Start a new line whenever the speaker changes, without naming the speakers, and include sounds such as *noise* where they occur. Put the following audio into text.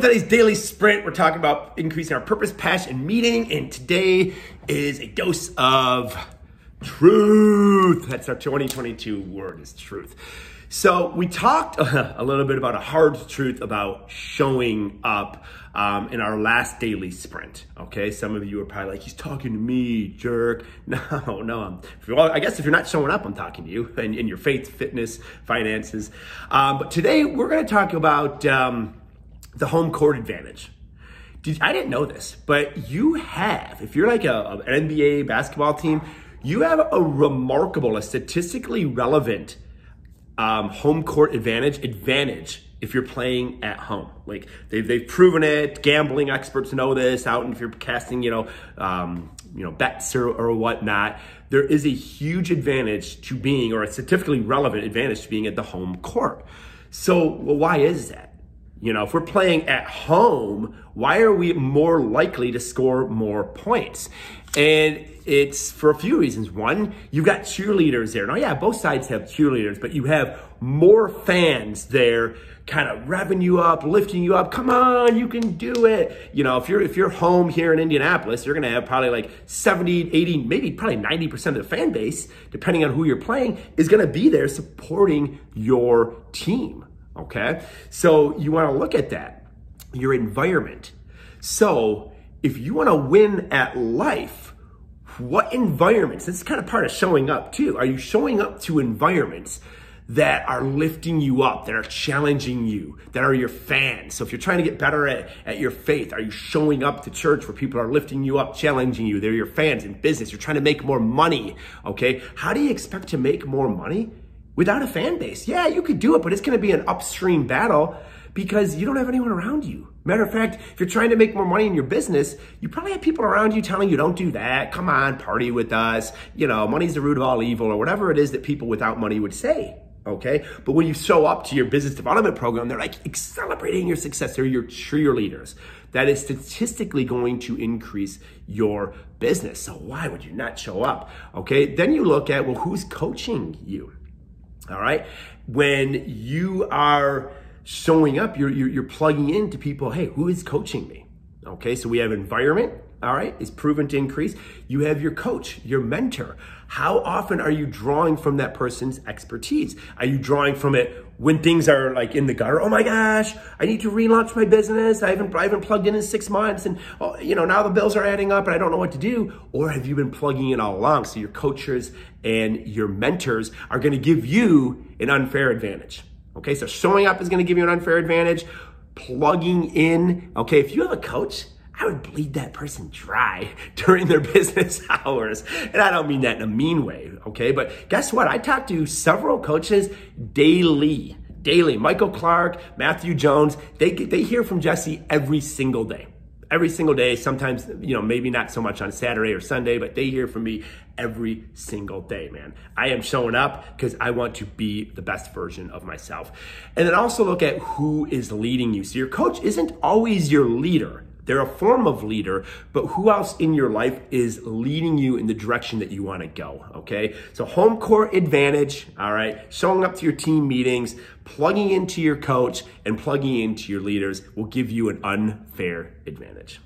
today's daily sprint. We're talking about increasing our purpose, passion, and meaning. And today is a dose of truth. That's our 2022 word is truth. So we talked *laughs* a little bit about a hard truth about showing up um, in our last daily sprint. Okay, some of you are probably like, "He's talking to me, jerk." *laughs* No, no. Well, I guess if you're not showing up, I'm talking to you *laughs* and in your faith, fitness, finances. Um, but today we're going to talk about um, the home court advantage. Did, I didn't know this, but you have, if you're like a, an NBA basketball team, you have a remarkable, a statistically relevant um, home court advantage, advantage if you're playing at home. Like they've, they've proven it. Gambling experts know this. Out and if you're casting, you know, um, you know, bets or, or whatnot, there is a huge advantage to being, or a statistically relevant advantage to being at the home court. So, well, why is that? You know, if we're playing at home, why are we more likely to score more points? And it's for a few reasons. One, you've got cheerleaders there. Now, yeah, both sides have cheerleaders, but you have more fans there kind of revving you up, lifting you up. Come on, you can do it. You know, if you're if you're home here in Indianapolis, you're to have probably like 70, 80, maybe probably 90% of the fan base, depending on who you're playing, is to be there supporting your team. Okay. So you want to look at that, your environment. So if you want to win at life, what environments, this is kind of part of showing up too. Are you showing up to environments that are lifting you up, that are challenging you, that are your fans? So if you're trying to get better at, at your faith, are you showing up to church where people are lifting you up, challenging you? They're your fans in business. You're trying to make more money. Okay. How do you expect to make more money? Without a fan base. Yeah, you could do it, but it's going to be an upstream battle because you don't have anyone around you. Matter of fact, if you're trying to make more money in your business, you probably have people around you telling you, don't do that. Come on, party with us. You know, money's the root of all evil or whatever it is that people without money would say. Okay. But when you show up to your business development program, they're like celebrating your success. They're your cheerleaders. That is statistically going to increase your business. So why would you not show up? Okay. Then you look at, well, who's coaching you? All right. When you are showing up, you're, you're, you're plugging into people, hey, who is coaching me? Okay. So we have environment, all right, is proven to increase. You have your coach, your mentor. How often are you drawing from that person's expertise? Are you drawing from it when things are like in the gutter? Oh my gosh, I need to relaunch my business. I haven't, I haven't plugged in in six months and, oh, you know, now the bills are adding up and I don't know what to do. Or have you been plugging in all along? So your coaches and your mentors are going to give you an unfair advantage. Okay. So showing up is going to give you an unfair advantage. Plugging in. Okay. If you have a coach, I would bleed that person dry *laughs* during their business *laughs* hours. And I don't mean that in a mean way, okay? But guess what? I talk to several coaches daily, daily. Michael Clark, Matthew Jones, they, they hear from Jesse every single day. Every single day, sometimes, you know, maybe not so much on Saturday or Sunday, but they hear from me every single day, man. I am showing up because I want to be the best version of myself. And then also look at who is leading you. So your coach isn't always your leader. They're a form of leader, but who else in your life is leading you in the direction that you want to go? Okay. So home court advantage. All right. Showing up to your team meetings, plugging into your coach and plugging into your leaders will give you an unfair advantage.